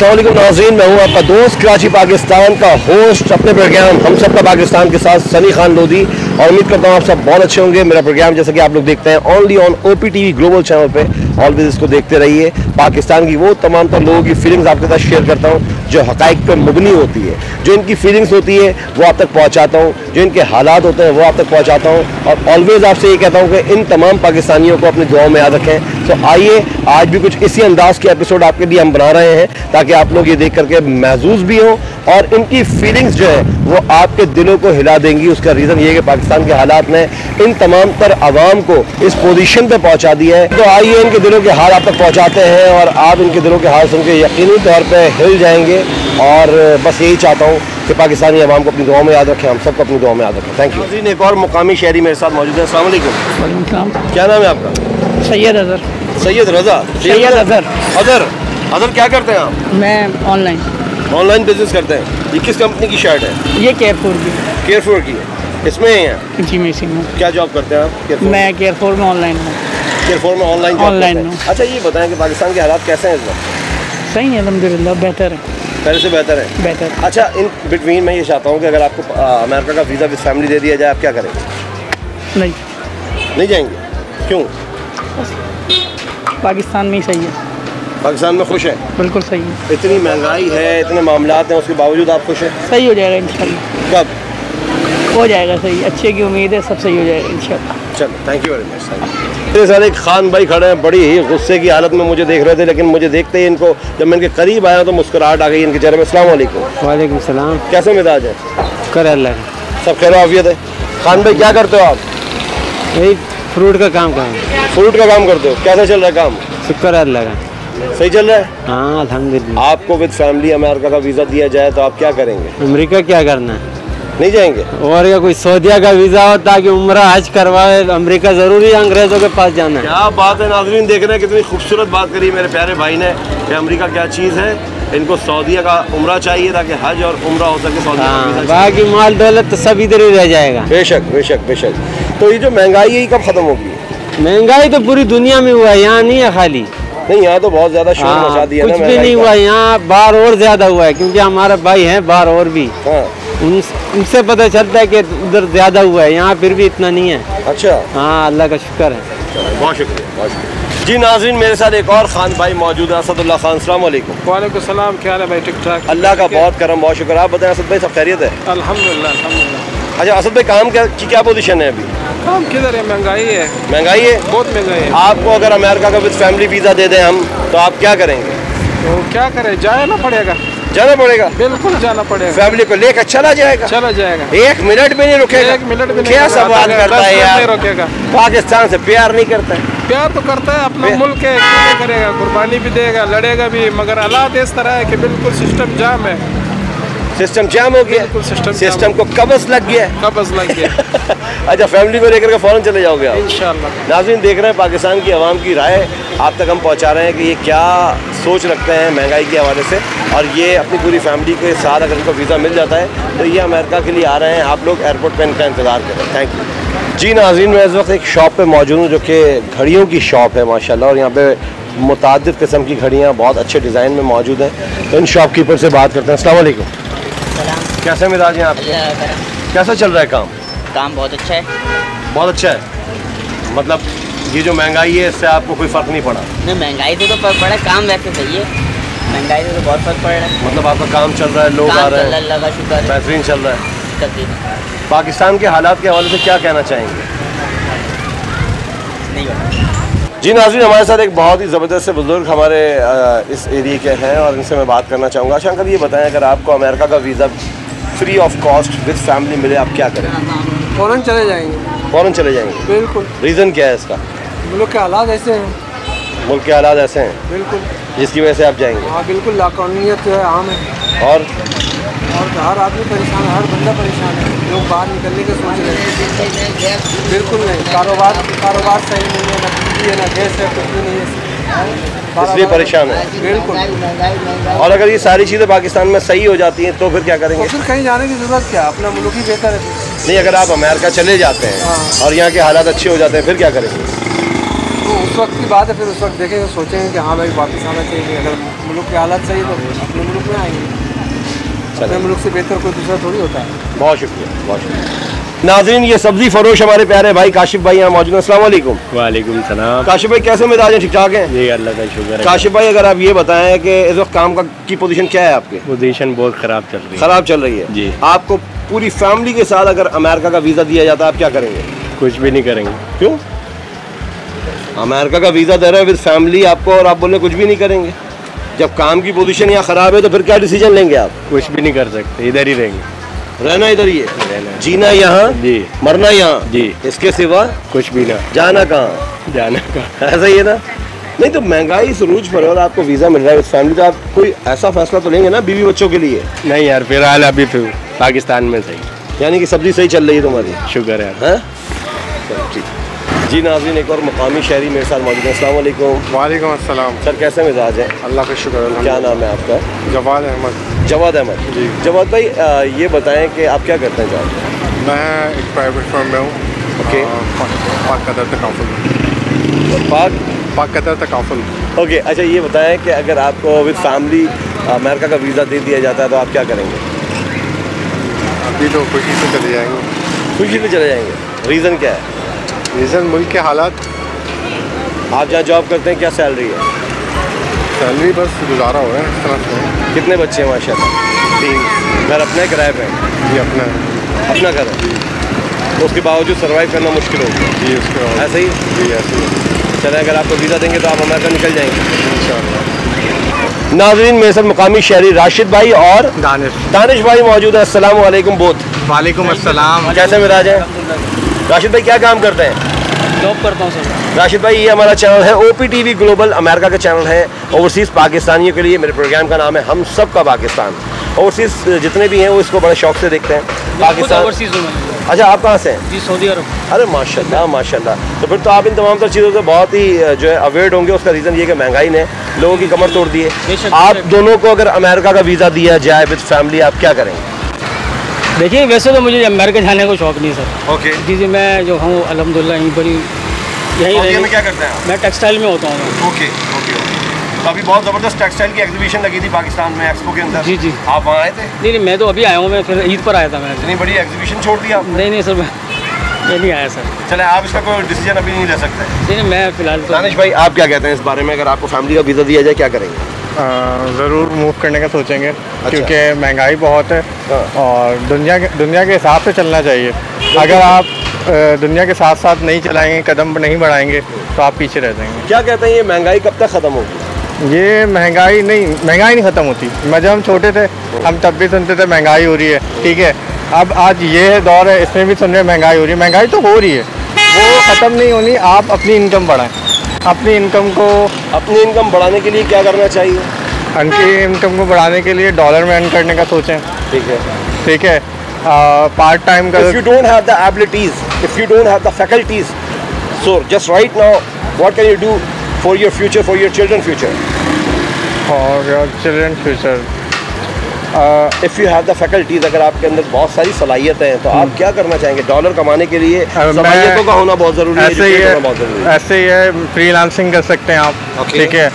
असलम नाजीन मैं हूँ आपका दोस्त, कराची, पाकिस्तान का होस्ट अपने प्रोग्राम हम सब का पाकिस्तान के साथ सनी खान लोधी। और उम्मीद करता हूँ आप सब बहुत अच्छे होंगे। मेरा प्रोग्राम जैसा कि आप लोग देखते हैं only on O P T V global channel पर ऑलवेज इसको देखते रहिए। पाकिस्तान की वो तमाम तर लोगों की फीलिंग्स आपके साथ शेयर करता हूँ, जो हकाइक पर मुबनी होती है। जो इनकी फीलिंग्स होती है, वो आप तक पहुँचाता हूँ। जो इनके हालात होते हैं, वो आप तक पहुँचाता हूँ। और ऑलवेज आपसे ये कहता हूँ कि इन तमाम पाकिस्तानियों को अपनी दुआओं में याद रखें। तो आइए, आज भी कुछ इसी अंदाज के एपिसोड आपके लिए हम बना रहे हैं, ताकि आप लोग ये देख करके महजूज भी हों और इनकी फीलिंग्स जो है वो आपके दिलों को हिला देंगी। उसका रीज़न ये कि पाकिस्तान के हालात ने इन तमाम तर आवाम को इस पोजीशन पे पहुँचा दिया है। तो आइए इनके दिलों के हाल आप तक पहुंचाते हैं और आप इनके दिलों के हाल सुन के यकीनी तौर पर हिल जाएँगे। और बस यही चाहता हूँ कि पाकिस्तानी आवाम को अपनी दुआ में याद रखें हम सबको अपनी दुआ में याद रखें। थैंक यू एक और मुकामी शहरी मेरे साथ मौजूद है। असल क्या नाम है आपका? सैयद अजहर। सैयद रजा। सैयद अजहर। अजहर। अजहर क्या करते हैं आप? मैं ऑनलाइन ऑनलाइन बिज़नेस करते हैं। ये किस कंपनी की शर्ट है? ये केयरफोर की। केयरफोर की है। इसमें ही? है जी मैं इसी में। क्या जॉब करते हैं आप केयरफोर मैं? केयरफोर में ऑनलाइन हूँ। केयरफोर में ऑनलाइन हैं। हूँ। अच्छा ये बताएँ कि पाकिस्तान के हालात कैसे हैं इस वक्त? सही है अलहमदिल्ला बेहतर है। पहले से बेहतर है? बेहतर। अच्छा इन बिटवीन मैं ये चाहता हूँ कि अगर आपको अमेरिका का वीज़ा विद फैमिली दे दिया जाए आप क्या करेंगे नहीं। नहीं जाएँगे? क्यों? पाकिस्तान में ही सही है। पाकिस्तान में खुश है? बिल्कुल सही है। इतनी महँगाई है इतने मामला हैं उसके बावजूद आप खुश हैं? सही हो जाएगा इंशाल्लाह। कब? हो जाएगा सही। अच्छे की उम्मीद है सब सही हो जाएगा इंशाल्लाह। चलो थैंक यू वेरी मच मेरे साथ एक खान भाई खड़े हैं बड़ी ही गुस्से की हालत में मुझे देख रहे थे लेकिन मुझे देखते ही इनको जब मैं इनके करीब आया तो मुस्कुराहट आ गई इनके चेहरे में। अस्सलाम वालेकुम सलाम। कैसे मिजाज है? कर अल्लाह सब खैर आफियत है? खान भाई क्या करते हो आप? यही फ्रूट का काम करें फ्रूट का काम करते हो? कैसा चल रहा है काम? शुक्र है अल्लाह का। सही चल रहा है? हाँ अल्हम्दुलिल्लाह। आपको विद फैमिली अमेरिका का वीज़ा दिया जाए तो आप क्या करेंगे? अमेरिका क्या करना है? नहीं जाएँगे? और क्या कोई सऊदिया का वीज़ा हो ताकि उम्र हज करवाए अमेरिका ज़रूरी है अंग्रेज़ों के पास जाना है? क्या बात है नाजरीन देख रहे हैं कितनी खूबसूरत बात करी मेरे प्यारे भाई ने कि अमेरिका क्या चीज़ है। इनको सऊदीया का उम्र चाहिए ताकि हज और उम्र हो सके हाँ। बाकी माल दौलत तो सब इधर ही रह जाएगा। बेशक बेशक बेशक। तो ये जो महँगाई है ये कब खत्म होगी? महँगाई तो पूरी दुनिया में हुआ है यहाँ नहीं है खाली। नहीं यहाँ तो बहुत ज़्यादा शोर हाँ, मचा दिया ना कुछ भी नहीं हुआ यहाँ बाहर और ज़्यादा हुआ है क्योंकि हमारे भाई हैं बाहर और भी। हाँ। उन उनसे पता चलता है कि उधर ज़्यादा हुआ है यहाँ फिर भी इतना नहीं है। अच्छा। हाँ अल्लाह का शुक्र है। बहुत शुक्रिया बहुत शुक्रिया। जी नाजरीन मेरे साथ एक और खान भाई मौजूद है असदुल्ला खान सलाम वालेकुम। वालेकुम सलाम क्या हाल है भाई ठीक ठाक अल्लाह का बहुत करम बहुत शुक्र आप बताएँ असद भाई सब खैरियत है? अल्हम्दुलिल्लाह अल्हम्दुलिल्लाह। अच्छा असल भाई काम क्या की क्या पोजीशन है अभी? काम किधर है? महँगाई है। महँगाई है? बहुत महँगाई है। आपको अगर अमेरिका का विद फैमिली वीज़ा दे दें हम तो आप क्या करेंगे? तो क्या करें? जाना पड़ेगा। जाना पड़ेगा? बिल्कुल जाना पड़ेगा। फैमिली को लेकर चला जाएगा? चला जाएगा। एक मिनट भी नहीं रुकेगा। एक मिनट भी नहीं क्या सवाल करता है यार? रुकेगा। पाकिस्तान से प्यार नहीं करता है। प्यार तो करता है अपना मुल्क है करेगा? कुर्बानी भी देगा लड़ेगा भी मगर हालात इस तरह है कि बिल्कुल सिस्टम जाम है। सिस्टम जाम हो गया। सिस्टम सिस्टम को कबस लग गया। कबज लग गया। अच्छा फैमिली को लेकर के फ़ौरन चले जाओगे आप? इंशाल्लाह। नाज़रीन देख रहे हैं पाकिस्तान की आवाम की राय। आप तक हम पहुँचा रहे हैं कि ये क्या सोच रखते हैं महँगाई के हवाले से। और ये अपनी पूरी फैमिली के साथ अगर इनको वीज़ा मिल जाता है तो ये अमेरिका के लिए आ रहे हैं। आप लोग एयरपोर्ट पर इनका इंतज़ार करें। थैंक यू जी नाज़रीन मैं इस वक्त एक शॉप पे मौजूद हूँ जो कि घड़ियों की शॉप है माशाल्लाह। और यहाँ पे मुतद किस्म की घड़ियाँ बहुत अच्छे डिज़ाइन में मौजूद हैं। तो इन शॉपकीपर से बात करते हैं। असल कैसे मिजाज हैं आपके कैसा चल रहा है काम? काम बहुत अच्छा है। बहुत अच्छा है? मतलब ये जो महँगाई है इससे आपको कोई फ़र्क नहीं पड़ा? नहीं महँगाई से तो फ़र्क पड़ा काम वैसे सही है। महँगाई से तो बहुत फ़र्क पड़ रहा है। मतलब आपका काम चल रहा है लोग आ रहे है। हैं अल्लाह का शुक्र बेहतरीन चल रहा है। पाकिस्तान के हालात के हवाले से क्या कहना चाहेंगे? नहीं जी नाजरीन हमारे साथ एक बहुत ही ज़बरदस्त से बुज़ुर्ग हमारे इस एरिए के हैं और इनसे मैं बात करना चाहूँगा। अच्छा अंकल ये बताएँ अगर आपको अमेरिका का visa free of cost with family मिले आप क्या करें? फ़ौरन चले जाएँगे। फ़ौरन चले जाएँगे। बिल्कुल। रीज़न क्या है इसका? मुल्क के हालात ऐसे हैं। मुल्क के हालात ऐसे हैं? बिल्कुल। जिसकी वजह से आप जाएँगे। हाँ बिल्कुल लाकानूनीत है आम है। और? और हर आदमी परेशान है हर बंदा परेशान है। लोग बाहर निकलने के सोच रहे हैं। बिल्कुल नहीं। कारोबार कारोबार सही नहीं है ना बिजली है ना गैस है कुछ भी नहीं है। इसलिए परेशान है। बिल्कुल। और अगर ये सारी चीज़ें पाकिस्तान में सही हो जाती हैं तो फिर क्या करेंगे? तो फिर कहीं जाने की ज़रूरत क्या? अपना मुल्क ही बेहतर है। नहीं अगर आप अमेरिका चले जाते हैं हाँ। और यहाँ के हालात अच्छे हो जाते हैं फिर क्या करेंगे? तो उस वक्त की बात है फिर उस वक्त देखेंगे सोचेंगे कि हाँ भाई वापस आना चाहिए अगर मुल्क की हालत सही तो अपने मुल्क में आएँगे। अपने मुल्क से बेहतर कोई दूसरा थोड़ी होता है। बहुत शुक्रिया बहुत शुक्रिया। नाजरीन ये सब्ज़ी फरोश हमारे प्यारे भाई काशिफ भाई यहाँ मौजूद हैं। अस्सलाम वालेकुम। सलाम। काशिफ भाई कैसे मिजाज हैं ठीक ठाक हैं? जी अल्लाह का शुक्र काशिफ भाई अगर आप ये बताएँ कि इस वक्त काम का की पोजीशन क्या है आपके? पोजीशन बहुत ख़राब चल रही है। खराब चल रही है? जी। आपको पूरी फैमिली के साथ अगर अमेरिका का वीज़ा दिया जाता है आप क्या करेंगे? कुछ भी नहीं करेंगे। क्यों? अमेरिका का वीज़ा दे रहे हैं विद फैमिली आपको और आप बोल रहे कुछ भी नहीं करेंगे। जब काम की पोजीशन यहाँ ख़राब है तो फिर क्या डिसीज़न लेंगे आप? कुछ भी नहीं कर सकते इधर ही रहेंगे। रहना इधर ही है। रहना। जीना यहाँ जी। मरना यहाँ। जी। इसके सिवा कुछ भी ना। जाना कहाँ? जाना कहाँ। ऐसा ही है ना? नहीं तो महँगाई से रूज पर और आपको वीज़ा मिल रहा है इस फैमिली तो आप कोई ऐसा फैसला तो लेंगे ना बीवी बच्चों के लिए? नहीं यार फ़िलहाल अभी फिर पाकिस्तान में सही। यानी कि सब्ज़ी सही चल रही है तुम्हारी? शुगर है। हैं? ठीक। जी नाजरीन एक और मकामी शहरी मेरे साथ मौजूद है। अस्सलाम वालेकुम। अस्सलाम। सर कैसे मिजाज है? अल्लाह का शुक्र क्या नाम है आपका? जवाद अहमद। जवाद अहमद। जी। जवाद भाई अ, ये बताएँ कि आप क्या करते हैं जॉब मैं एक प्राइवेट फर्म में हूँ। ओके। पाक कतर तकाफुल पाक? पाक कतर तकाफुल ओके अच्छा ये बताएँ कि अगर आपको विद फैमिली अमेरिका का वीज़ा दे दिया जाता है तो आप क्या करेंगे? अभी तो खुशी से चले जाएँगे। खुशी से चले जाएँगे। रीज़न क्या है? रीज़न मुल्क के हालात? आप जहाँ जॉब करते हैं क्या सैलरी है? सैलरी बस गुजारा हो रहा है इस तरह से। कितने बच्चे हैं माशा तीन। घर अपने किराए पे हैं? जी अपना है। अपना घर है? तो उसके बावजूद सर्वाइव करना मुश्किल होगा जी उसके बाद ऐसे ही? जी ऐसे ही। चले अगर आपको वीज़ा देंगे तो आप अमेरिका निकल जाएँगे। इंशाल्लाह। नाजरीन मेरे साथ मुकामी शहरी राशिद भाई और दानिश। दानिश भाई मौजूद है। वालेकुम बोथ। वालेकुम कैसे मिजाज है? राशिद भाई क्या काम करते हैं? जॉब करता हूँ सर। राशिद भाई ये हमारा चैनल है O P T V global America का चैनल है ओवरसीज़ पाकिस्तानियों के लिए मेरे प्रोग्राम का नाम है हम सब का पाकिस्तान। ओवरसीज़ जितने भी हैं वो इसको बड़े शौक से देखते हैं। पाकिस्तान ओवरसीज अच्छा आप कहाँ से हैं? जी सऊदी अरब। अरे माशाल्लाह माशाल्लाह। तो फिर तो आप इन तमाम तर चीज़ों से बहुत ही जो है अवेयर होंगे। उसका रीज़न ये कि महँगाई ने लोगों की कमर तोड़ दी है। आप दोनों को अगर अमेरिका का वीज़ा दिया जाए विद फैमिली आप क्या करेंगे? देखिए वैसे तो मुझे अमेरिका जाने का शौक नहीं सर। ओके। जी जी मैं जो हूँ अलहमदिल्ला यहीं बड़ी यहीं रहने- क्या करते हैं मैं टेक्सटाइल में होता हूँ ओके ओके तो अभी बहुत ज़बरदस्त टेक्सटाइल की एग्जीबिशन लगी थी पाकिस्तान में एक्सपो के अंदर। जी, जी। आप वहाँ आए थे? नहीं नहीं मैं तो अभी आया हूँ मैं फिर ईद पर आया था मैं। इतनी बड़ी एग्जीबिशन छोड़ दी आप नहीं नहीं सर मैं मैं नहीं आया सर। चले आप इसका कोई डिसीज़न अभी नहीं ले सकते। नहीं मैं फ़िलहाल तो दानिश भाई आप क्या कहते हैं इस बारे में? अगर आपको फैमिली का वीज़ा दिया जाए क्या करेंगे? ज़रूर मूव करने का सोचेंगे अच्छा। क्योंकि महँगाई बहुत है हाँ। और दुनिया के दुनिया के हिसाब से चलना चाहिए। अगर आप दुनिया के साथ साथ नहीं चलाएँगे कदम नहीं बढ़ाएँगे तो आप पीछे रह जाएँगे। क्या कहते हैं ये महँगाई कब तक ख़त्म होगी? ये महँगाई नहीं महँगाई नहीं ख़त्म होती। मैं जब हम छोटे थे हम तब भी सुनते थे महँगाई हो रही है ठीक है? अब आज ये दौर है इसमें भी सुन रहे हैं महँगाई हो रही है। महँगाई तो हो रही है। वो ख़त्म नहीं होनी आप अपनी इनकम बढ़ाएँ। अपनी इनकम को अपनी इनकम बढ़ाने के लिए क्या करना चाहिए? अंकी इनकम को बढ़ाने के लिए डॉलर में अर्न करने का सोचें। ठीक है। ठीक है? पार्ट टाइम का if you don't have the abilities if you don't have the faculties so just right now what can you do for your future for your children future for your children future if you have the faculties अगर आपके अंदर बहुत सारी सलाहियत हैं तो आप क्या करना चाहेंगे? डॉलर कमाने के लिए सलाहियतों का होना बहुत ज़रूरी है ऐसे ही है है। फ्रीलांसिंग कर सकते हैं आप ठीक है?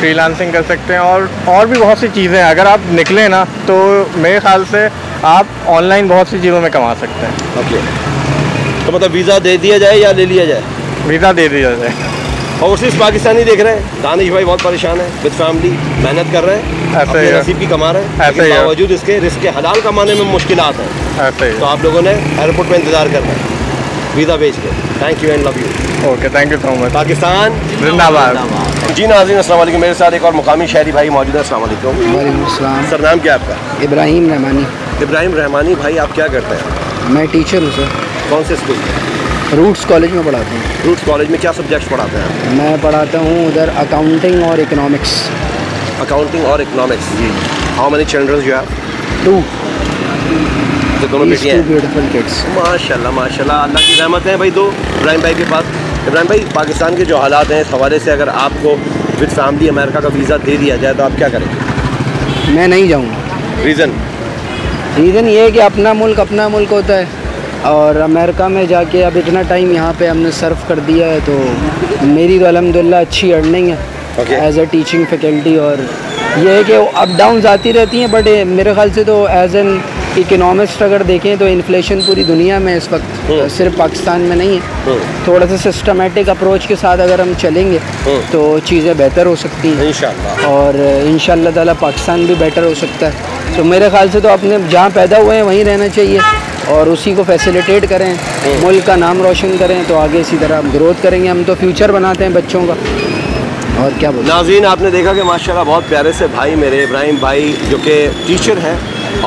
फ्रीलांसिंग कर सकते हैं और और भी बहुत सी चीज़ें हैं। अगर आप निकले ना तो मेरे ख्याल से आप ऑनलाइन बहुत सी चीज़ों में कमा सकते हैं। ओके तो मतलब वीज़ा दे दिया जाए या ले लिया जाए? वीज़ा दे दिया जाए। ओवरसीज पाकिस्तानी देख रहे हैं। दानिश भाई बहुत परेशान है विद फैमिली मेहनत कर रहे हैं ऐसे अपने है। नसीब की कमा रहे हैं ऐसे है। बावजूद इसके रिस्क के हलाल कमाने में मुश्किल हैं। ऐसे तो आप लोगों ने एयरपोर्ट पर इंतज़ार करना है। वीज़ा भेज के। Thank you and love you okay thank you so much Pakistan जिंदाबाद। जी नाजीन अस्सलाम वालेकुम। मेरे साथ एक और मुकामी शहरी भाई मौजूद है। अस्सलाम वालेकुम। वालेकुम सर नाम क्या आपका? इब्राहिम रहमानी। इब्राहिम रहमानी भाई आप क्या करते हैं? मैं टीचर हूँ सर। कौन से स्कूल? में रूट्स कॉलेज में पढ़ाता हूँ। रूट्स कॉलेज में क्या सब्जेक्ट्स पढ़ाते हैं? मैं पढ़ाता हूँ उधर अकाउंटिंग और इकोनॉमिक्स अकाउंटिंग और इकोनॉमिक्स जी। हाउ मेनी चिल्ड्रन जो है टू तो दोनों बेटियाँ beautiful kids माशाल्लाह माशाल्लाह। अल्लाह की रहमत है भाई दो। इब्राहिम भाई के पास। इब्राहिम भाई पाकिस्तान के जो हालात हैं इस हवाले से अगर आपको विद फैमिली अमेरिका का वीज़ा दे दिया जाए तो आप क्या करेंगे? मैं नहीं जाऊँगा रीज़न रीज़न ये है कि अपना मुल्क अपना मुल्क होता है। और अमेरिका में जाके अब इतना टाइम यहाँ पे हमने सर्व कर दिया है तो मेरी तो अलहमदिल्ला अच्छी अर्निंग है एज अ टीचिंग फैकल्टी और ये है कि अप डाउन आती रहती हैं बट मेरे ख्याल से तो एज एन इकोनॉमिस्ट अगर देखें तो इन्फ्लेशन पूरी दुनिया में इस वक्त सिर्फ़ पाकिस्तान में नहीं है। थोड़ा सा सिस्टमेटिक अप्रोच के साथ अगर हम चलेंगे तो चीज़ें बेहतर हो सकती हैं। और इन ताला पाकिस्तान भी बेटर हो सकता है। तो मेरे ख्याल से तो अपने जहाँ पैदा हुए हैं वहीं रहना चाहिए। और उसी को फैसिलिटेट करें मुल्क का नाम रोशन करें तो आगे इसी तरह ग्रोथ करेंगे। हम तो फ्यूचर बनाते हैं बच्चों का। और क्या बोलते नाजीन आपने देखा कि माशाल्लाह बहुत प्यारे से भाई मेरे इब्राहिम भाई जो कि टीचर हैं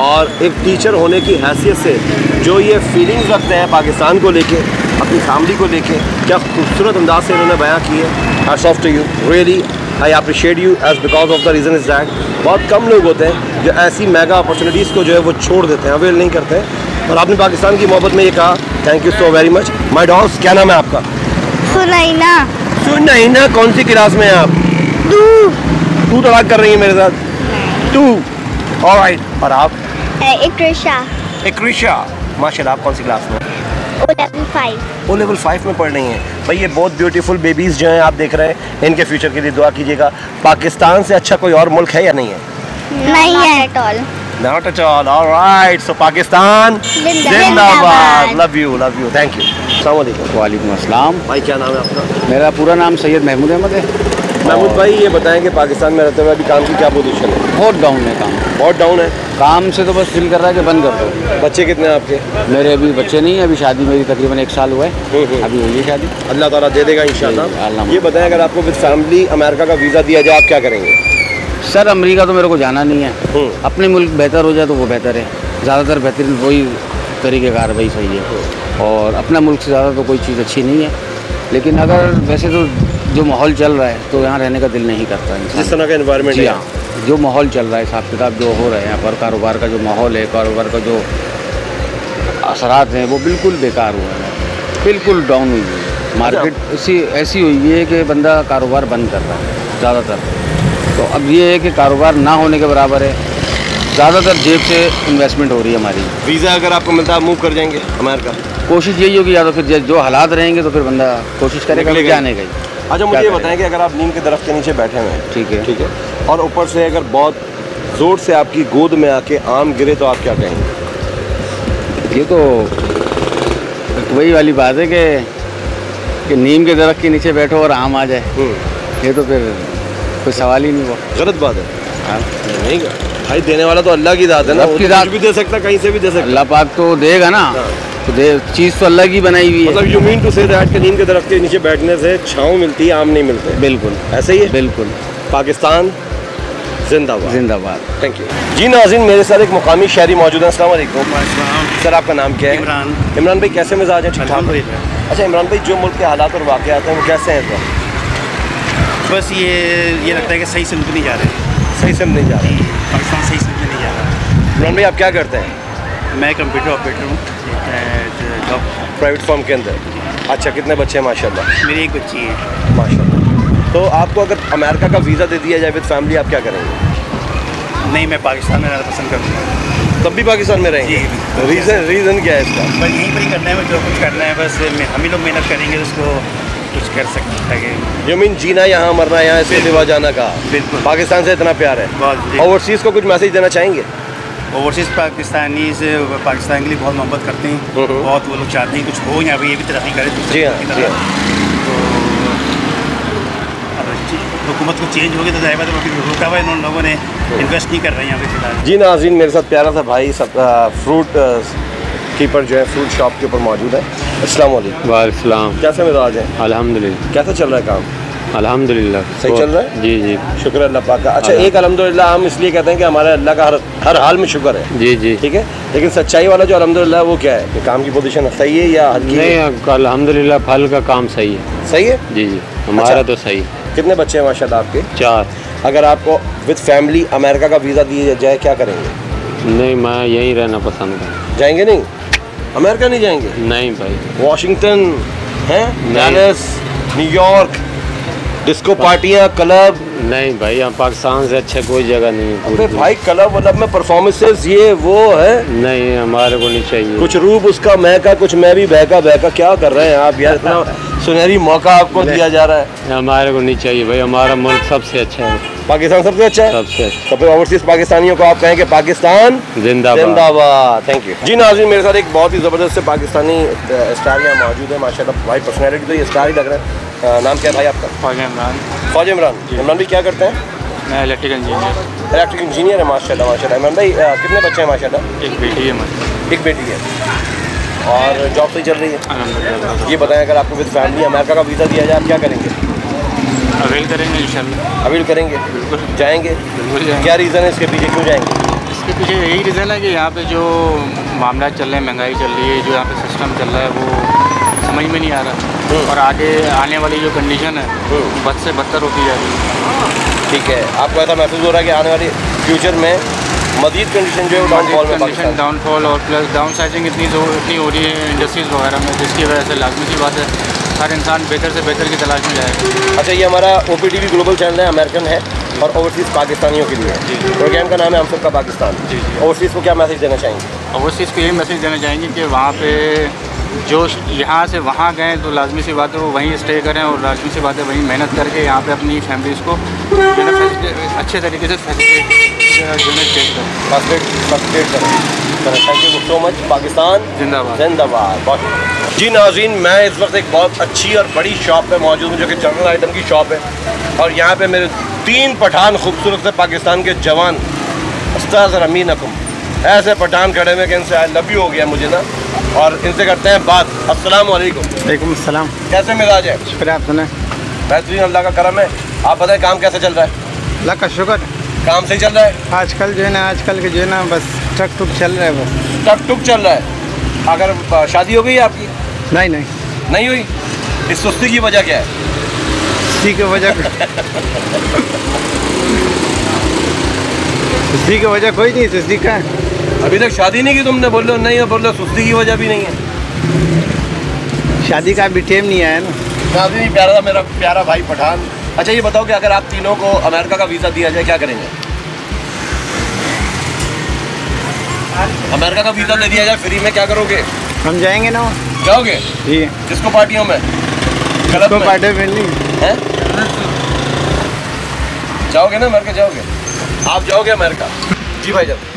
और एक टीचर होने की हैसियत से जो ये फीलिंग्स रखते हैं पाकिस्तान को लेके अपनी फैमिली को लेके क्या खूबसूरत अंदाज से इन्होंने बयां किए। Hats off to you really I appreciate you as because of the reason is that बहुत कम लोग होते हैं जो ऐसी मेगा अपॉर्चुनिटीज़ को जो है वो छोड़ देते हैं अवेल नहीं करते। हैं और आपने पाकिस्तान की मोहब्बत में ये कहा thank you so very much my DOS क्या नाम है आपका? सुनैना। सुन नहीं ना कौन सी क्लास में हैं आप? तू तू तड़ाक कर रही है मेरे साथ। तू। ऑलराइट और आप? एक रिशा। माशाल्लाह आप कौन सी क्लास में O level five O level five में पढ़ रही हैं। भाई ये बहुत ब्यूटीफुल बेबीज़ जो हैं आप देख रहे हैं। इनके फ्यूचर के लिए दुआ कीजिएगा। पाकिस्तान से अच्छा कोई और मुल्क है या नहीं है? नहीं है। At all not at all alright so Pakistan जिंदाबाद love you love you thank you अस्सलाम वालेकुम वालेकुम अस्सलाम भाई क्या नाम है आपका मेरा पूरा नाम सैयद महमूद अहमद है। महमूद भाई ये बताएँ कि पाकिस्तान में रहते हुए अभी काम की क्या पोजीशन है? बहुत डाउन है काम। बहुत डाउन है? काम से तो बस दिल कर रहा है कि बंद कर दो। बच्चे कितने हैं आपके? मेरे अभी बच्चे नहीं हैं अभी शादी मेरी तकरीबन एक साल हुआ है। अभी हुई है शादी। अल्लाह ताला दे देगा इंशाल्लाह। ये बताएँ अगर आपको विद फैमिली अमेरिका का वीज़ा दिया जाए आप क्या करेंगे? सर अमेरिका तो मेरे को जाना नहीं है। हम्म। अपने मुल्क बेहतर हो जाए तो वो बेहतर है। ज़्यादातर बेहतरीन वही तरीक़ेकार वही सही है। और अपना मुल्क से ज़्यादा तो कोई चीज़ अच्छी नहीं है। लेकिन अगर वैसे तो जो माहौल चल रहा है तो यहाँ रहने का दिल नहीं करता इंसान। जिस तरह का इन्वायरमेंट जी है। हाँ जो माहौल चल रहा है हिसाब किताब जो हो रहे हैं यहाँ पर कारोबार का जो माहौल है कारोबार का जो असरात हैं वो बिल्कुल बेकार हुए हैं। बिल्कुल डाउन हुई हुई है। मार्केट ऐसी ऐसी हुई हुई है कि बंदा कारोबार बंद कर रहा है ज़्यादातर। तो अब ये है कि कारोबार ना होने के बराबर है। ज़्यादातर जेब से इन्वेस्टमेंट हो रही है हमारी। वीज़ा अगर आपको मिलता है मूव कर जाएँगे अमेरिका कोशिश यही होगी या तो फिर जो हालात रहेंगे तो फिर बंदा कोशिश करेगा। जाने का ही अच्छा मुझे ये? बताएँ कि अगर आप नीम के दरख्त के नीचे बैठे हुए हैं ठीक है। ठीक है और ऊपर से अगर बहुत ज़ोर से आपकी गोद में आके आम गिरे तो आप क्या कहेंगे? ये तो वही वाली बात है कि कि नीम के दरख्त के नीचे बैठो और आम आ जाए। ये तो फिर कोई सवाल ही नहीं हुआ। गलत बात है। हाँ। नहीं भाई देने वाला तो अल्लाह की दात है ना। की तो दात। भी दे सकता कहीं से भी दे सकता। अल्लाह पाक तो देगा ना। हाँ। तो दे चीज़ तो अल्लाह की बनाई हुई है। मतलब you mean to say that कि नीम के दरख्त के नीचे बैठने से छाँव मिलती है आम नहीं मिलते। बिल्कुल। ऐसे ही है? बिल्कुल। पाकिस्तान जिंदाबाद। जिंदाबाद। थैंक यू जी नाजिन मेरे साथ एक मुकामी शहरी मौजूद है। अस्सलाम वालेकुम। सर आपका नाम क्या है? इमरान। इमरान भाई कैसे मिजाज है? ठीक ठाक अच्छा इमरान भाई जो मुल्क के हालात और वाक़यात हैं वो कैसे हैं इस वक्त? बस ये ये लगता है कि सही समझ नहीं जा रहे। सही से नहीं जा रहे। पाकिस्तान सही समझ नहीं जा रहा। इमरान भाई आप क्या करते हैं? मैं कंप्यूटर ऑपरेटर हूँ। जॉब प्राइवेट फॉर्म के अंदर। अच्छा कितने बच्चे हैं माशाल्लाह? मेरी एक बच्ची है। माशाल्लाह। तो आपको अगर अमेरिका का वीज़ा दे दिया जाए विद फैमिली आप क्या करेंगे? नहीं मैं पाकिस्तान में रहना पसंद करूँगा। तब भी पाकिस्तान में रहेंगे? रीज़न रीज़न क्या है इसका? बस यहीं पर ही करना है जो कुछ करना है बस हम ही लोग मेहनत करेंगे उसको कुछ कर सकते हैं। यू मीन जीना यहाँ मरना यहाँ इसके सिवा जाना का बिल्कुल। पाकिस्तान से इतना प्यार है? ओवरसीज़ को कुछ मैसेज देना चाहेंगे? ओवरसीज़ पाकिस्तानी से पाकिस्तान के लिए बहुत मोहब्बत करते हैं। हम्म। बहुत वो लोग चाहते हैं कुछ हो यहाँ पे ये भी तरक्की करे। जी हाँ, जी तरह। तो हुकूमत को चेंज होगी तो ज़ाहिर बात है रुका हुआ है। इन लोगों ने इन्वेस्ट नहीं कर रहे हैं यहाँ पे फ़िलहाल। जी नाजीन मेरे साथ प्यारा सा भाई सब फ्रूट कीपर जो है फ्रूट शॉप के ऊपर मौजूद है। अस्सलाम वालेकुम। कैसे मिजाज है? अल्हम्दुलिल्लाह। कैसा चल रहा है काम? अल्हम्दुलिल्लाह। सही चल रहा है? जी जी। शुक्र है अल्लाह पाक का। अच्छा एक अलहमदिल्ला हम इसलिए कहते हैं कि हमारे अल्लाह का हर हर हाल में शुक्र है। जी जी। ठीक है? लेकिन सच्चाई वाला जो अलहमदिल्ला वो क्या है? कि काम की पोजीशन सही है या नहीं अल्हम्दुलिल्लाह फल का काम सही है। सही है? जी जी। हमारा अच्छा। तो सही है। कितने बच्चे हैं माशाल्लाह आपके? चार। अगर आपको विद फैमिली अमेरिका का वीज़ा दिया जाए क्या करेंगे? नहीं मैं यहीं रहना पसंद करूँ। जाएँगे नहीं? अमेरिका नहीं जाएँगे? नहीं भाई। वॉशिंगटन है? डैलस न्यूयॉर्क डिस्को पार्टियाँ क्लब नहीं भाई यहाँ पाकिस्तान से अच्छा कोई जगह नहीं है। अबे भाई क्लब वलब में परफॉर्मेंसेस ये वो है। नहीं हमारे को नहीं चाहिए। कुछ रूप उसका महका कुछ मैं भी बहका बहका क्या कर रहे हैं आप? यार इतना सुनहरी मौका आपको दिया जा रहा है। हमारे को नहीं चाहिए भाई हमारा मुल्क सबसे अच्छा है। पाकिस्तान सबसे अच्छा है? सबसे अच्छा। तो फिर ओवरसीज पाकिस्तानियों को आप कहें कि पाकिस्तान? जिंदाबाद। जिंदाबाद थैंक यू जी नाजिन मेरे साथ एक बहुत ही ज़बरदस्त से पाकिस्तानी स्टार यहाँ मौजूद है माशाल्लाह भाई पर्सनैलिटी तो ये स्टार ही लग रहा है। नाम क्या है भाई आपका? फौज इमरान। फौज इमरान। इमरान भाई क्या करते हैं? मैं इलेक्ट्रिकल इंजीनियर इलेक्ट्रिक इंजीनियर है माशाल्लाह माशाल्लाह। इमरान भाई कितने बच्चे हैं माशाल्लाह? एक बेटी है एक बेटी है। और जॉब सही चल रही है? ये बताएँ अगर आपको विद फैमिली अमेरिका का वीज़ा दिया जाए आप क्या करेंगे? अवेल करेंगे इंशाल्लाह अवील करेंगे बिल्कुल। जाएँगे। बिल्कुल जाएँगे। क्या रीज़न है इसके पीछे क्यों जाएँगे? इसके पीछे यही रीज़न है कि यहाँ पे जो मामला चल रहे हैं महँगाई चल रही है जो यहाँ पे सिस्टम चल रहा है वो समझ में नहीं आ रहा। और आगे आने वाली जो कंडीशन है बद से बदतर होती जा रही है। ठीक है आपको ऐसा महसूस हो रहा है कि आने वाली फ्यूचर में मजीद कंडीशन जो है डाउनफॉल कंडीशन डाउनफॉल और प्लस डाउन साइजिंग इतनी जो इतनी हो रही है इंडस्ट्रीज़ वगैरह में जिसकी वजह से लाजमी सी बात है। हर इंसान बेहतर से बेहतर की तलाश में जाएगा। अच्छा ये हमारा O P T V global channel है अमेरिकन है और ओवरसीज़ पाकिस्तानियों के लिए। प्रोग्राम का नाम है हम सबका पाकिस्तान। ओवरसीज़ को क्या मैसेज देना चाहेंगे? ओवरसीज़ को यही मैसेज देना चाहेंगे कि वहाँ पे जो यहाँ से वहाँ गए तो लाजमी सी बात है वो वहीं स्टे करें और लाजमी सी बात है वहीं मेहनत करके यहाँ पे अपनी फैमिलीज़ को जो है अच्छे तरीके से फैसिलिटेट जो है फैसिलिटेट करें। Thank you so much Pakistan जिंदाबाद। जिंदाबाद। बहुत जी नाजीन मैं इस वक्त एक बहुत अच्छी और बड़ी शॉप पे मौजूद हूँ जो कि जनरल आइटम की शॉप है। और यहाँ पे मेरे तीन पठान खूबसूरत से पाकिस्तान के जवान उस्ताद रमीन अकुम। ऐसे पठान खड़े में कि इनसे आई लव यू हो गया मुझे ना। और इनसे करते हैं बात। अस्सलाम वालेकुम। वालेकुम सलाम। कैसे मिजाज है? शुक्र आप सुने। बेहतरीन अल्लाह का करम है। आप बताएँ काम कैसे चल रहा है? अल्लाह का शुक्र। काम सही चल रहा है? आजकल जो है ना आजकल के जो है ना बस टक टुक चल रहा है बस। टक टुक चल रहा है। अगर शादी हो गई आपकी? नहीं नहीं। नहीं हुई? इस सुस्ती की वजह क्या है? इसी की वजह सुस्ती की वजह कोई नहीं सुस्ती का अभी तक शादी नहीं की तुमने बोल लो नहीं बोल लो सुस्ती की वजह भी नहीं है। शादी का भी टाइम नहीं आया ना। शादी नहीं प्यारा था मेरा प्यारा भाई पठान। अच्छा ये बताओ कि अगर आप तीनों को अमेरिका का वीज़ा दिया जाए क्या करेंगे? अमेरिका का वीज़ा दे दिया जाए फ्री में क्या करोगे? हम जाएँगे ना। जाओगे? जी। किसको पार्टियों में? क्लब तो में? पार्टी में नहीं। हैं? जाओगे ना अमेरिका जाओगे? आप जाओगे अमेरिका? जी भाई जाओ।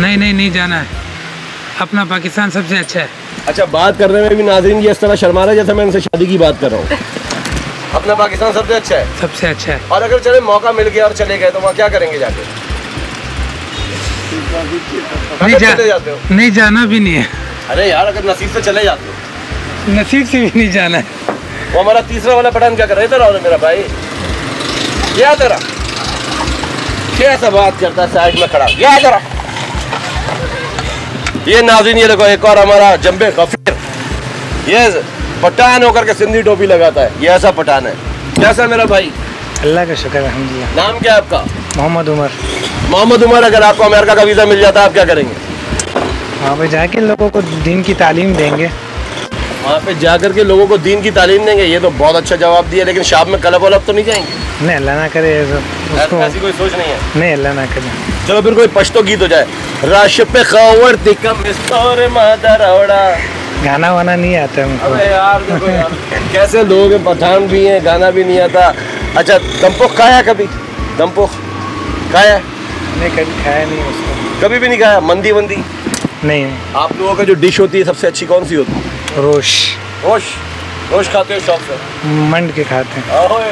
नहीं नहीं नहीं जाना है। अपना पाकिस्तान सबसे अच्छा है। अच्छा बात करने में भी नाजरीन ये इस तरह शर्मा रहा जैसे मैं इनसे शादी की बात कर रहा हूँ। अपना पाकिस्तान सबसे अच्छा है। सबसे अच्छा है। और अगर चले मौका मिल गया और चले गए तो वहाँ क्या करेंगे जाके? नहीं जा जाते हो। नहीं जाना भी नहीं है। अरे यार अगर नसीब से चले जाते हो। नसीब से भी नहीं जाना है। वो हमारा तीसरा वाला पठान क्या कर रहा है? इधर मेरा भाई। क्या तेरा। कैसा बात करता है साइड में खड़ा। क्या तेरा। ये नाजिन ये देखो एक और हमारा जम्बे गफीर। ये पठान होकर के सिंधी टोपी लगाता है। ये ऐसा पठान है। कैसा मेरा भाई? अल्लाह का शुक्र है नाम क्या है आपका? मोहम्मद उमर। मोहम्मद उमर अगर आपको अमेरिका का वीज़ा मिल जाता है आप क्या करेंगे? वहाँ पे जाके लोगों को दिन की तालीम देंगे। वहाँ पे जाकर के लोगों को दीन की तालीम देंगे ये तो बहुत अच्छा जवाब दिया लेकिन शाम में क्लब वलब तो नहीं जाएँगे? नहीं अल्लाह ना करे ऐसा उसको ऐसी कोई सोच नहीं है। नहीं अल्लाह ना करे। चलो फिर कोई पश्तो गीत हो जाए। राश पे खबर तिकम इस्तोर मादर औड़ा गाना वाना नहीं आता हमको अबे यार देखो यार कैसे लोग हैं पठान भी हैं गाना भी नहीं आता। अच्छा दमपुख खाया कभी? दमपुख खाया? नहीं कभी खाया नहीं उसको। कभी भी नहीं खाया? मंदी वंदी नहीं। आप लोगों का जो डिश होती है सबसे अच्छी कौन सी होती है? रोश। रोश। रोश खाते हो शौक से। मंड के खाते हैं। ओए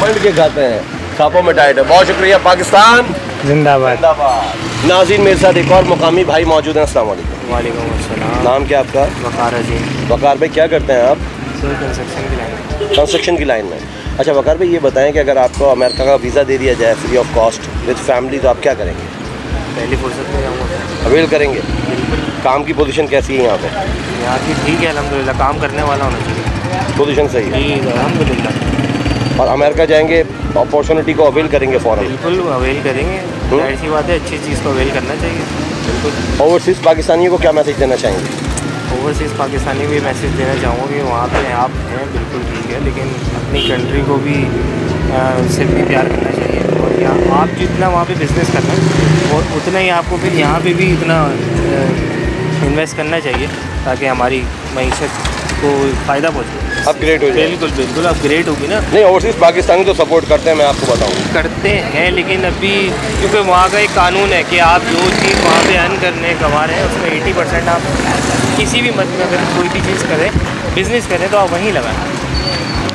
मंड के खाते हैं। खापों में डाइट है। बहुत शुक्रिया पाकिस्तान। जिंदाबाद। जिंदाबाद। नाजीन मेरे साथ एक और मुकामी भाई मौजूद हैं। अस्सलाम वालेकुम। वालेकुम अस्सलाम। नाम क्या आपका? वकार जी वकार भाई क्या करते हैं आप? सर कंस्ट्रक्शन की लाइन कंस्ट्रक्शन की लाइन में। अच्छा वकार भाई ये बताएँ कि अगर आपको अमेरिका का वीज़ा दे दिया जाए free of cost with family तो आप क्या करेंगे? पहली फुर्सत में जाऊँगा। अवेल करेंगे? काम की पोजीशन कैसी है यहाँ पे? यहाँ की ठीक है अलहमदिल्ला काम करने वाला होना चाहिए। पोजीशन सही है? ठीक है अलहमदिल्ला और अमेरिका जाएँगे अपॉर्चुनिटी को अवेल करेंगे फ़ौरन बिल्कुल अवेल करेंगे। ज़ाहिर सी बात है अच्छी चीज़ को अवेल करना चाहिए। बिल्कुल। ओवरसीज़ पाकिस्तानियों को क्या मैसेज देना चाहेंगे? ओवरसीज़ पाकिस्तानी भी मैसेज देना चाहूँगा कि वहाँ पे आप हैं बिल्कुल ठीक है लेकिन अपनी कंट्री को भी से भी प्यार करना चाहिए। और यहाँ आप जितना वहाँ पे बिज़नेस करना है और उतना ही आपको फिर यहाँ पे भी इतना इन्वेस्ट करना चाहिए ताकि हमारी मीशत को फ़ायदा पहुँचे। अपग्रेड हो जाए। बिल्कुल बिल्कुल अपग्रेड होगी ना। नहीं ओवरसीज पाकिस्तानी तो सपोर्ट करते हैं मैं आपको बताऊँ। करते हैं लेकिन अभी क्योंकि वहाँ का एक कानून है कि आप जो चीज़ वहाँ पे अर्न करने कमा रहे हैं उसमें एटी परसेंट आप किसी भी मत में अगर कोई भी चीज़ करें बिज़नेस करें तो आप वहीं लगाएँ।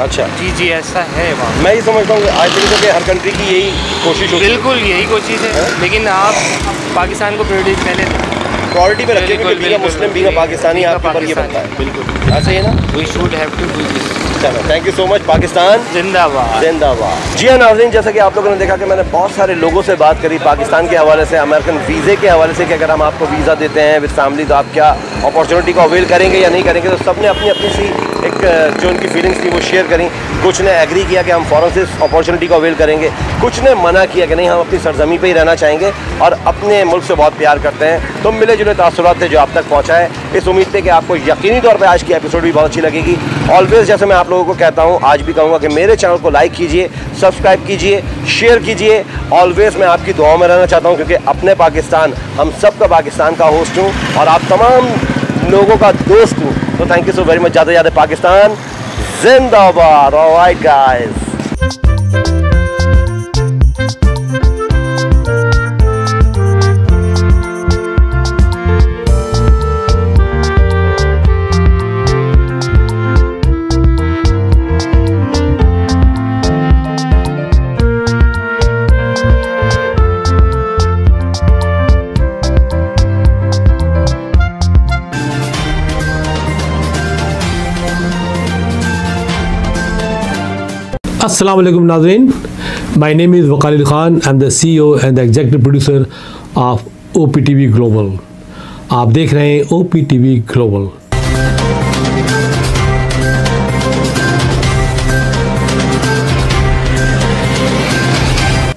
अच्छा। जी जी ऐसा है वहाँ। मैं ये समझता हूँ आज तक के हर कंट्री की यही कोशिश है। बिल्कुल यही कोशिश है। लेकिन आप पाकिस्तान को प्रायोरिटी पहले प्रायोरिटी पे रखें क्योंकि बीइंग मुस्लिम बीइंग पाकिस्तानी आपके ऊपर ये बनता है बिल्कुल। ऐसे ही ना? We should have to do this चलो thank you so much Pakistan. जिंदाबाद। जिंदाबाद। जी हाँ नाजरीन जैसा कि आप लोगों ने देखा कि मैंने बहुत सारे लोगों से बात करी पाकिस्तान के हवाले से अमेरिकन वीज़े के हवाले से कि अगर हम आपको वीज़ा देते हैं विद फैमिली तो आप क्या अपॉर्चुनिटी को अवेल करेंगे या नहीं करेंगे तो सबने अपनी अपनी सी एक जो उनकी फीलिंग्स थी वो शेयर करी। कुछ ने एग्री किया कि हम फ़ौरन से इस अपॉर्चुनिटी को अवेल करेंगे। कुछ ने मना किया कि नहीं हम अपनी सरजमी पे ही रहना चाहेंगे और अपने मुल्क से बहुत प्यार करते हैं। तो मिले जुले तासुरात थे जो आप तक पहुँचाए इस उम्मीद थे कि आपको यकीनी तौर पर आज की एपिसोड भी बहुत अच्छी लगेगी। ऑलवेज जैसे मैं आप लोगों को कहता हूँ, आज भी कहूँगा कि मेरे चैनल को लाइक कीजिए सब्सक्राइब कीजिए शेयर कीजिए। ऑलवेज मैं आपकी दुआओं में रहना चाहता हूँ, क्योंकि अपने पाकिस्तान, हम सब का पाकिस्तान का होस्ट हूँ और आप तमाम लोगों का दोस्त हूँ। तो thank you so very much ज़्यादा ज़्यादा पाकिस्तान, जिंदाबाद। गाइस असलम नाजरीन my name is Waqar Khan am the C O and the executive producer of O P T V global आप देख रहे हैं O P T V global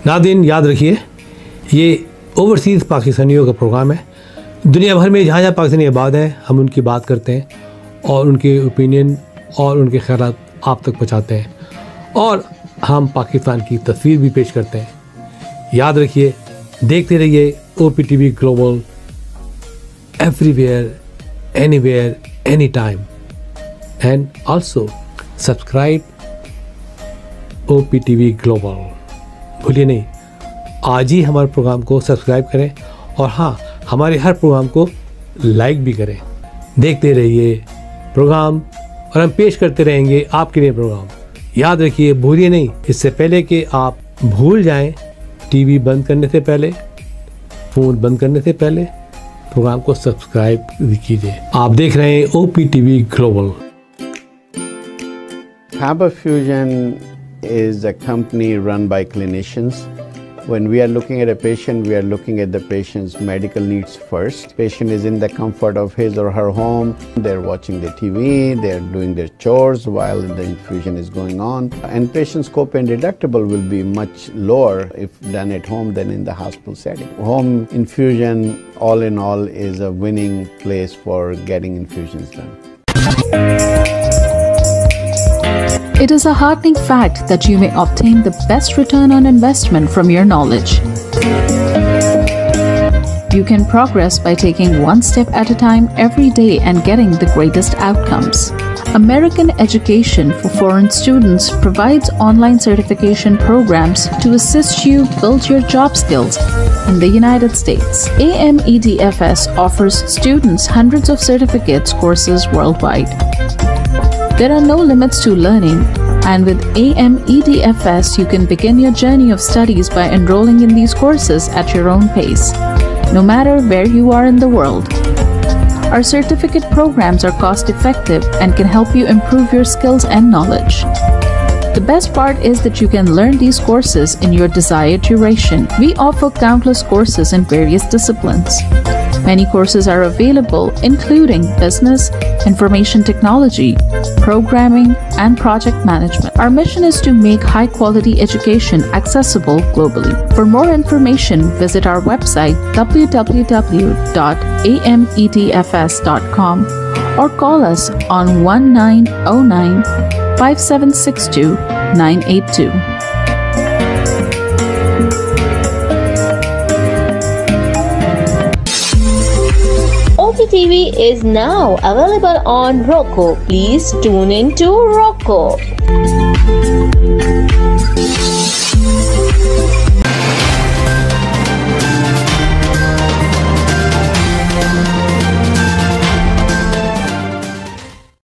नादिन, याद रखिए, ये ओवरसीज़ पाकिस्तानियों का प्रोग्राम है। दुनिया भर में जहाँ जहाँ पाकिस्तानी आबाद हैं, हम उनकी बात करते हैं और उनके ओपिनियन और उनके ख्याल आप तक पहुँचाते हैं। और हम पाकिस्तान की तस्वीर भी पेश करते हैं। याद रखिए, देखते रहिए O P T V global everywhere anywhere any time and also subscribe O P T V global भूलिए नहीं, आज ही हमारे प्रोग्राम को सब्सक्राइब करें और हाँ हमारे हर प्रोग्राम को लाइक भी करें। देखते रहिए प्रोग्राम और हम पेश करते रहेंगे आपके लिए प्रोग्राम याद रखिए, भूलिए नहीं, इससे पहले कि आप भूल जाएँ टीवी बंद करने से पहले, फ़ोन बंद करने से पहले, प्रोग्राम को सब्सक्राइब कीजिए आप देख रहे हैं O P T V global fusion is a company run by clinicians. When we are looking at a patient, we are looking at the patient's medical needs first. Patient is in the comfort of his or her home. They're watching the TV, they're doing their chores while the infusion is going on. And patient's copay and deductible will be much lower if done at home than in the hospital setting. Home infusion, all in all, is a winning place for getting infusions done. It is a heartening fact that you may obtain the best return on investment from your knowledge. You can progress by taking one step at a time every day and getting the greatest outcomes. American Education for Foreign Students provides online certification programs to assist you build your job skills in the United States. AMEDFS offers students hundreds of certificates courses worldwide. There are no limits to learning, and with AMEDFS, you can begin your journey of studies by enrolling in these courses at your own pace, no matter where you are in the world. Our certificate programs are cost effective and can help you improve your skills and knowledge. The best part is that you can learn these courses in your desired duration. We offer countless courses in various disciplines. Many courses are available, including business, information technology, programming, and project management. Our mission is to make high quality education accessible globally. For more information, visit our website www.amedfs.com or call us on 1909 5762 982. TV is now available on Roku. Please tune in to Roku.